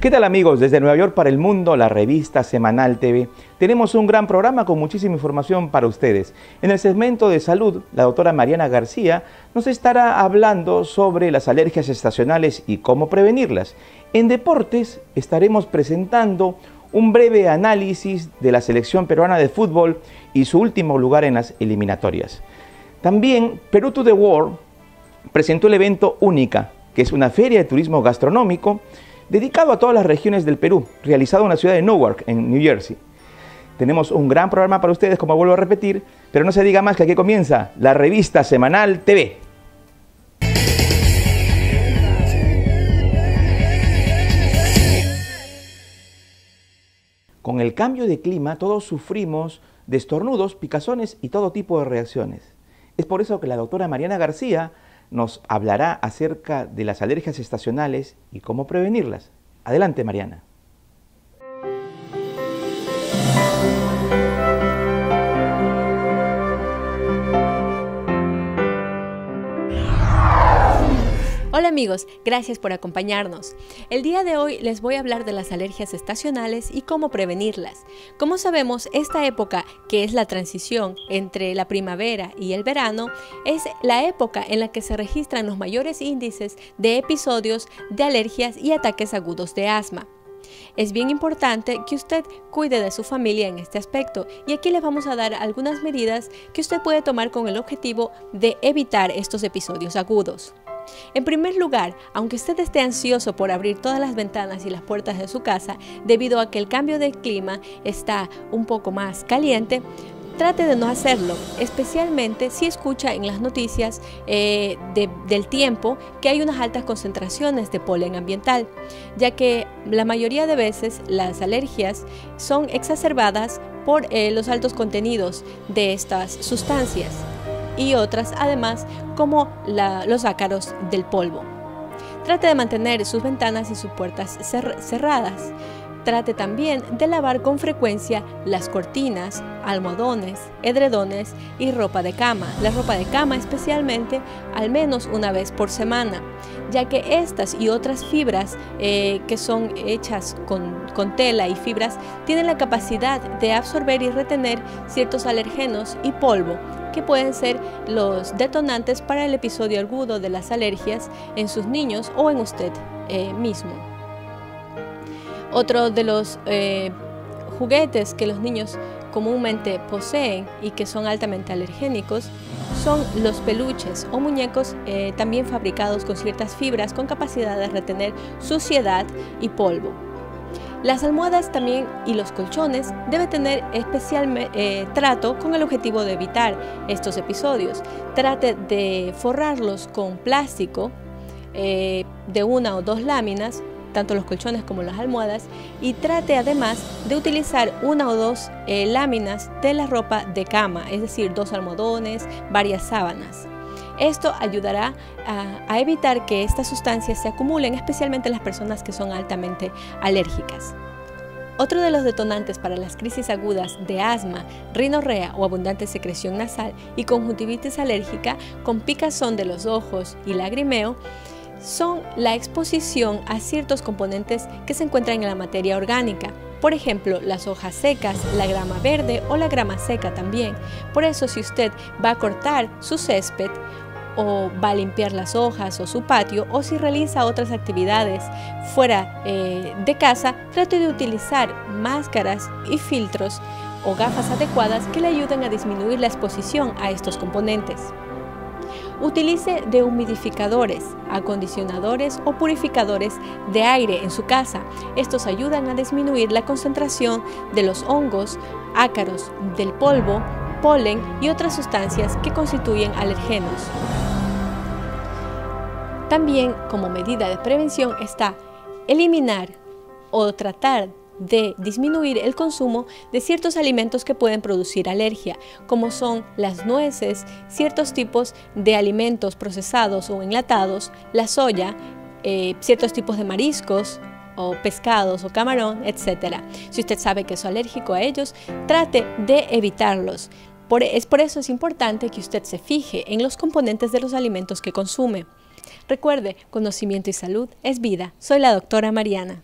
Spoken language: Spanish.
¿Qué tal amigos? Desde Nueva York para el mundo, la revista Semanal TV. Tenemos un gran programa con muchísima información para ustedes. En el segmento de salud, la doctora Mariana García nos estará hablando sobre las alergias estacionales y cómo prevenirlas. En deportes estaremos presentando un breve análisis de la selección peruana de fútbol y su último lugar en las eliminatorias. También Perú to the World presentó el evento Única, que es una feria de turismo gastronómico dedicado a todas las regiones del Perú, realizado en la ciudad de Newark, en New Jersey. Tenemos un gran programa para ustedes, como vuelvo a repetir, pero no se diga más que aquí comienza la revista semanal TV. Con el cambio de clima todos sufrimos de estornudos, picazones y todo tipo de reacciones. Es por eso que la doctora Mariana García nos hablará acerca de las alergias estacionales y cómo prevenirlas. Adelante, Mariana. Hola amigos, gracias por acompañarnos. El día de hoy les voy a hablar de las alergias estacionales y cómo prevenirlas. Como sabemos, esta época, que es la transición entre la primavera y el verano, es la época en la que se registran los mayores índices de episodios de alergias y ataques agudos de asma. Es bien importante que usted cuide de su familia en este aspecto y aquí les vamos a dar algunas medidas que usted puede tomar con el objetivo de evitar estos episodios agudos. En primer lugar, aunque usted esté ansioso por abrir todas las ventanas y las puertas de su casa debido a que el cambio de clima está un poco más caliente, trate de no hacerlo, especialmente si escucha en las noticias eh, del tiempo que hay unas altas concentraciones de polen ambiental, ya que la mayoría de veces las alergias son exacerbadas por eh, los altos contenidos de estas sustancias y otras además como los ácaros del polvo. Trate de mantener sus ventanas y sus puertas cerradas. Trate también de lavar con frecuencia las cortinas, almohadones, edredones y ropa de cama. La ropa de cama especialmente al menos una vez por semana, ya que estas y otras fibras eh, que son hechas con, con tela y fibras tienen la capacidad de absorber y retener ciertos alergenos y polvo que pueden ser los detonantes para el episodio agudo de las alergias en sus niños o en usted eh, mismo. Otro de los eh, juguetes que los niños comúnmente poseen y que son altamente alergénicos son los peluches o muñecos eh, también fabricados con ciertas fibras con capacidad de retener suciedad y polvo. Las almohadas también y los colchones deben tener especial eh, trato con el objetivo de evitar estos episodios. Trate de forrarlos con plástico de una o dos láminas tanto los colchones como las almohadas, y trate además de utilizar una o dos eh, láminas de la ropa de cama, es decir, dos almohadones, varias sábanas. Esto ayudará a, evitar que estas sustancias se acumulen, especialmente en las personas que son altamente alérgicas. Otro de los detonantes para las crisis agudas de asma, rinorrea o abundante secreción nasal y conjuntivitis alérgica con picazón de los ojos y lagrimeo son la exposición a ciertos componentes que se encuentran en la materia orgánica. Por ejemplo, las hojas secas, la grama verde o la grama seca también. Por eso si usted va a cortar su césped o va a limpiar las hojas o su patio o si realiza otras actividades fuera eh, de casa, trate de utilizar máscaras y filtros o gafas adecuadas que le ayuden a disminuir la exposición a estos componentes. Utilice dehumidificadores, acondicionadores o purificadores de aire en su casa. Estos ayudan a disminuir la concentración de los hongos, ácaros, del polvo, polen y otras sustancias que constituyen alergenos. También como medida de prevención está eliminar o tratar de disminuir el consumo de ciertos alimentos que pueden producir alergia, como son las nueces, ciertos tipos de alimentos procesados o enlatados, la soya, eh, ciertos tipos de mariscos, o pescados o camarón, etc. Si usted sabe que es alérgico a ellos, trate de evitarlos. es por eso es importante que usted se fije en los componentes de los alimentos que consume. Recuerde, conocimiento y salud es vida. Soy la doctora Mariana.